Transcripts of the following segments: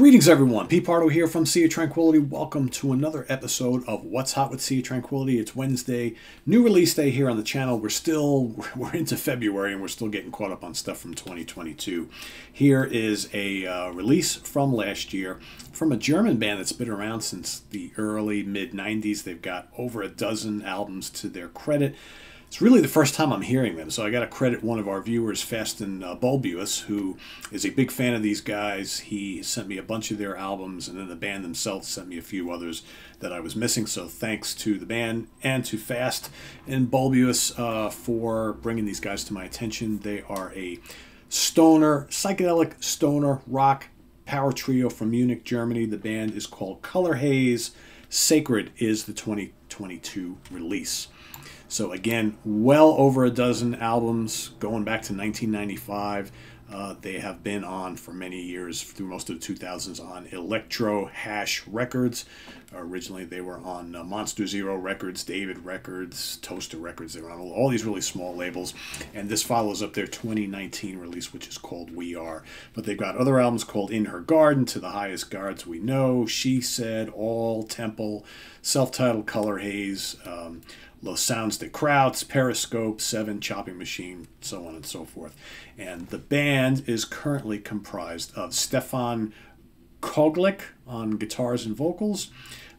Greetings, everyone. Pete Pardo here from Sea of Tranquility. Welcome to another episode of What's Hot with Sea of Tranquility. It's Wednesday, new release day here on the channel. We're still we're into February and we're still getting caught up on stuff from 2022. Here is a uh, release from last year from a German band that's been around since the early mid 90s. They've got over a dozen albums to their credit. It's really the first time I'm hearing them, so I got to credit one of our viewers, Fasten uh, Bulbous, who is a big fan of these guys. He sent me a bunch of their albums, and then the band themselves sent me a few others that I was missing. So thanks to the band and to Fast and Bulbous uh, for bringing these guys to my attention. They are a stoner, psychedelic stoner rock power trio from Munich, Germany. The band is called Colour Haze. Sacred is the 2022 release. So again, well over a dozen albums going back to 1995. Uh, they have been on for many years through most of the 2000s on Elektrohasch Records. Originally, they were on uh, Monster Zero Records, David Records, Toaster Records. They were on all these really small labels. And this follows up their 2019 release, which is called We Are. But they've got other albums called In Her Garden, To the Highest Gods We Know, She Said, All, Temple, self titled Colour Haze. Um, Los Sounds de Krauts, Periskop, Seven, Chopping Machine, so on and so forth. And the band is currently comprised of Stefan Koglek on guitars and vocals,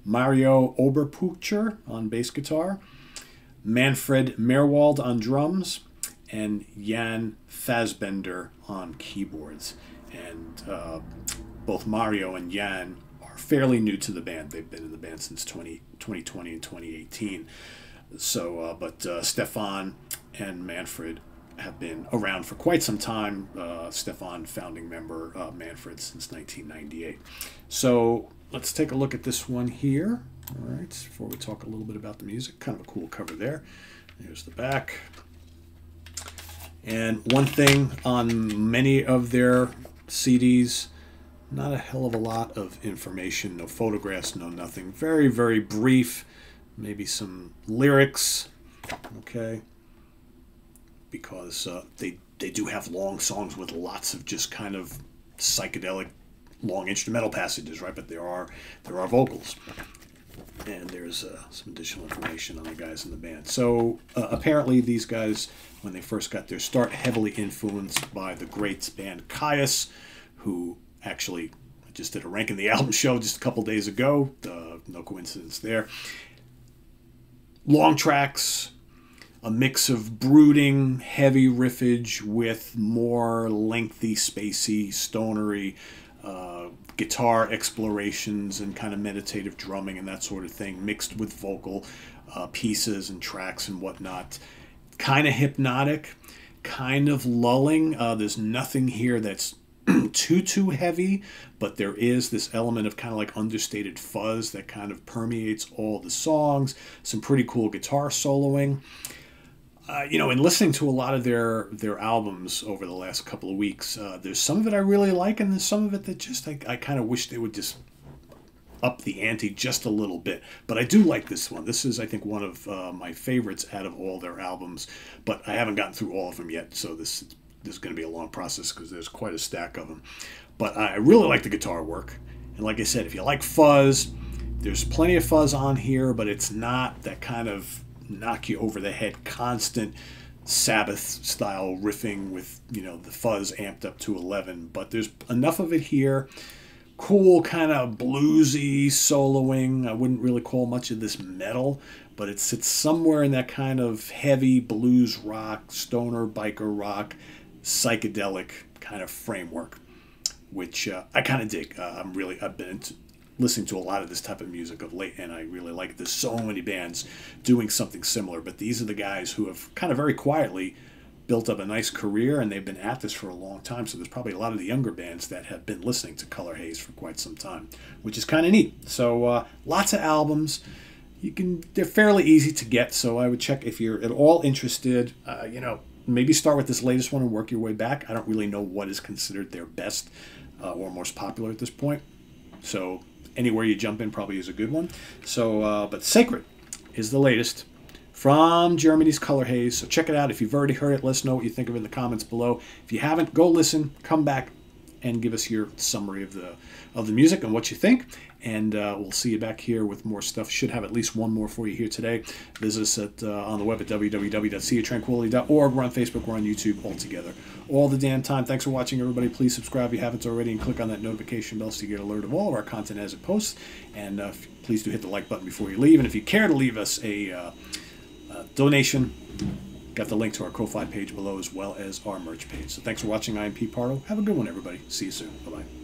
Mario Oberpucher on bass guitar, Manfred Merwald on drums, and Jan Fassbender on keyboards. And uh, both Mario and Jan are fairly new to the band. They've been in the band since 20, 2020 and 2018. So, uh, but uh, Stefan and Manfred have been around for quite some time. Uh, Stefan, founding member, uh, Manfred since 1998. So let's take a look at this one here. All right, before we talk a little bit about the music, kind of a cool cover there. Here's the back. And one thing on many of their CDs, not a hell of a lot of information, no photographs, no nothing. Very, very brief maybe some lyrics, okay? Because uh, they they do have long songs with lots of just kind of psychedelic long instrumental passages, right? But there are there are vocals, and there's uh, some additional information on the guys in the band. So uh, apparently, these guys, when they first got their start, heavily influenced by the greats band Kyuss, who actually just did a ranking the album show just a couple days ago. Uh, no coincidence there long tracks, a mix of brooding, heavy riffage with more lengthy, spacey, stonery uh, guitar explorations and kind of meditative drumming and that sort of thing, mixed with vocal uh, pieces and tracks and whatnot. Kind of hypnotic, kind of lulling. Uh, there's nothing here that's too too heavy but there is this element of kind of like understated fuzz that kind of permeates all the songs some pretty cool guitar soloing. Uh, you know in listening to a lot of their their albums over the last couple of weeks uh, there's some of it i really like and there's some of it that just i, I kind of wish they would just up the ante just a little bit. But i do like this one. This is i think one of uh, my favorites out of all their albums but i haven't gotten through all of them yet so this this is going to be a long process because there's quite a stack of them. But I really like the guitar work. And like I said, if you like fuzz, there's plenty of fuzz on here, but it's not that kind of knock you over the head constant Sabbath style riffing with, you know, the fuzz amped up to 11. But there's enough of it here. Cool, kind of bluesy soloing. I wouldn't really call much of this metal, but it sits somewhere in that kind of heavy blues rock, stoner biker rock psychedelic kind of framework, which uh, I kind of dig. Uh, I'm really I've been into, listening to a lot of this type of music of late, and I really like. There's so many bands doing something similar, but these are the guys who have kind of very quietly built up a nice career, and they've been at this for a long time. So there's probably a lot of the younger bands that have been listening to Colour Haze for quite some time, which is kind of neat. So uh, lots of albums. You can they're fairly easy to get, so I would check if you're at all interested. Uh, you know, maybe start with this latest one and work your way back. I don't really know what is considered their best uh, or most popular at this point. So anywhere you jump in probably is a good one. So, uh, but Sacred is the latest from Germany's Colour Haze. So check it out. If you've already heard it, let us know what you think of it in the comments below. If you haven't, go listen, come back, and give us your summary of the of the music and what you think. And uh, we'll see you back here with more stuff. Should have at least one more for you here today. Visit us at, uh, on the web at www.seatranquility.org. We're on Facebook. We're on YouTube all together. All the damn time. Thanks for watching, everybody. Please subscribe if you haven't already and click on that notification bell so you get alert of all of our content as it posts. And uh, please do hit the like button before you leave. And if you care to leave us a uh, donation, got the link to our Ko-Fi page below as well as our merch page. So thanks for watching. I am Pardo. Have a good one, everybody. See you soon. Bye-bye.